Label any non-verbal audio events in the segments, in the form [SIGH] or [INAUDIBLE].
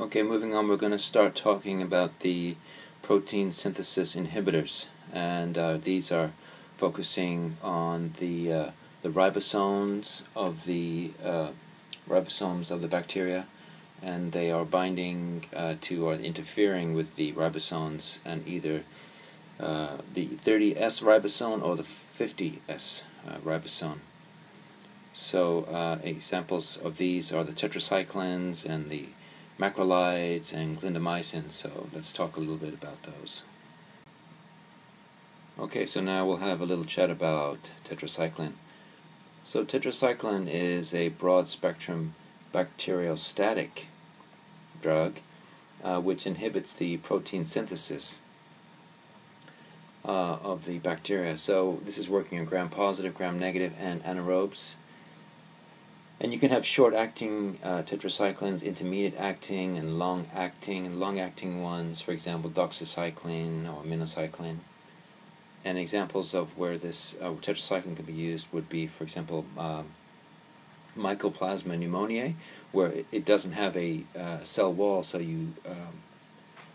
Okay, moving on, we're going to start talking about the protein synthesis inhibitors, and uh, these are focusing on the uh, the ribosomes of the uh, ribosomes of the bacteria, and they are binding uh, to or interfering with the ribosomes, and either uh, the 30S ribosome or the 50S uh, ribosome. So examples of these are the tetracyclines and the macrolides and clindamycin, so let's talk a little bit about those. Okay, so now we'll have a little chat about tetracycline. So tetracycline is a broad spectrum bacteriostatic drug uh, which inhibits the protein synthesis uh, of the bacteria. So this is working on gram positive, gram negative, and anaerobes. And you can have short acting uh, tetracyclines, intermediate acting, and long acting. And long acting ones, for example, doxycycline or minocycline. And examples of where this uh, tetracycline can be used would be, for example, um, Mycoplasma pneumoniae, where it, doesn't have a uh, cell wall, so you um,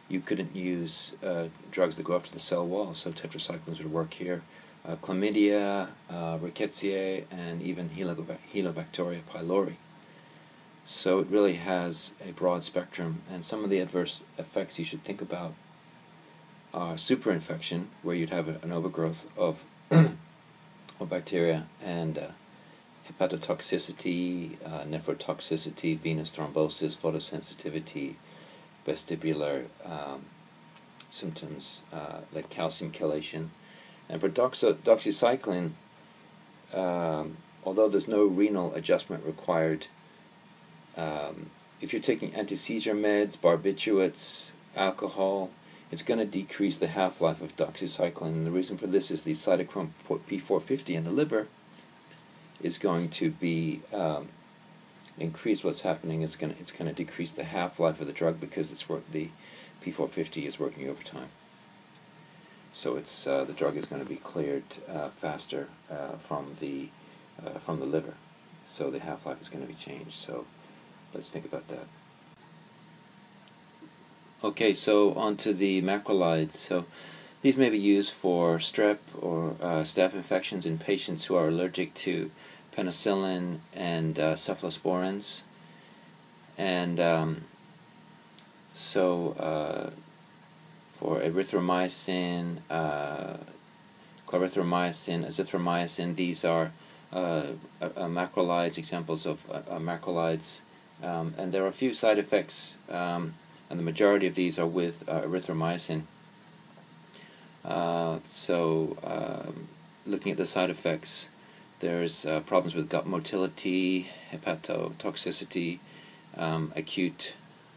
you couldn't use uh, drugs that go after the cell wall. So tetracyclines would work here uh, chlamydia, uh, rickettsia, and even Helicobacter pylori. So it really has a broad spectrum, and some of the adverse effects you should think about are superinfection, where you'd have an overgrowth of, [CLEARS THROAT] of bacteria, and uh, hepatotoxicity, uh, nephrotoxicity, venous thrombosis, photosensitivity, vestibular um, symptoms uh, like calcium chelation. And for doxy doxycycline, um, although there's no renal adjustment required, um, if you're taking anti-seizure meds, barbiturates, alcohol, it's going to decrease the half-life of doxycycline. And the reason for this is the cytochrome P450 in the liver is going to be um, increase what's happening. It's going to it's going to decrease the half-life of the drug because it's work the P450 is working overtime so it's uh, the drug is going to be cleared uh, faster uh, from the uh, from the liver. So the half-life is going to be changed. So let's think about that. Okay, so on to the macrolides. So these may be used for strep or uh, staph infections in patients who are allergic to penicillin and uh, cephalosporins. And um, so for erythromycin, uh, clarithromycin, azithromycin. These are uh, macrolides, examples of uh, macrolides. Um, and there are a few side effects, um, and the majority of these are with uh, erythromycin. Uh, so, um, looking at the side effects, there's uh, problems with gut motility, hepatotoxicity, um, acute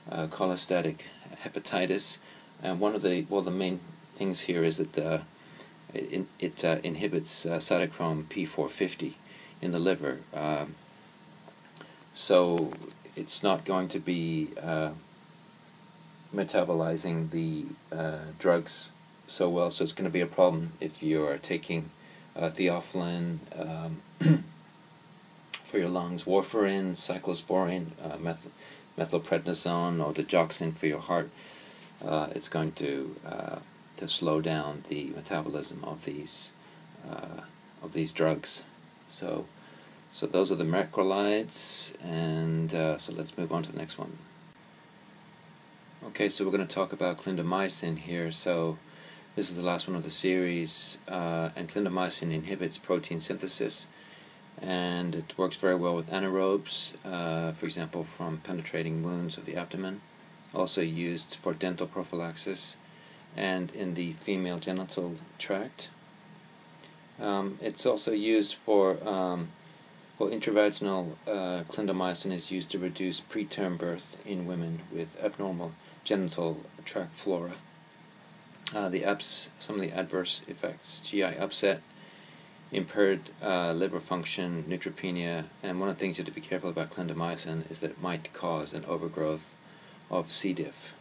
cholestatic hepatitis, and one of the well, the main things here is that uh, it, it uh, inhibits uh, cytochrome P450 in the liver. Um, so it's not going to be uh, metabolizing the uh, drugs so well. So it's going to be a problem if you are taking uh, theophylline um, [CLEARS THROAT] for your lungs, warfarin, cyclosporine, meth methylprednisone, or digoxin for your heart uh, it's going to uh, to slow down the metabolism of these uh, of these drugs. So so those are the macrolides, and uh, so let's move on to the next one. Okay, so we're going to talk about clindamycin here. So this is the last one of the series, uh, and clindamycin inhibits protein synthesis and it works very well with anaerobes, uh, for example, from penetrating wounds of the abdomen also used for dental prophylaxis and in the female genital tract. Um, it's also used for, um, well, intravaginal uh, clindamycin is used to reduce preterm birth in women with abnormal genital tract flora. Uh, the abs, some of the adverse effects, GI upset, impaired uh, liver function, neutropenia, and one of the things you have to be careful about clindamycin is that it might cause an overgrowth of C. diff.